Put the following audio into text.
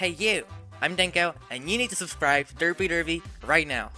Hey you, I'm Denko, and you need to subscribe to Derpy Derby right now.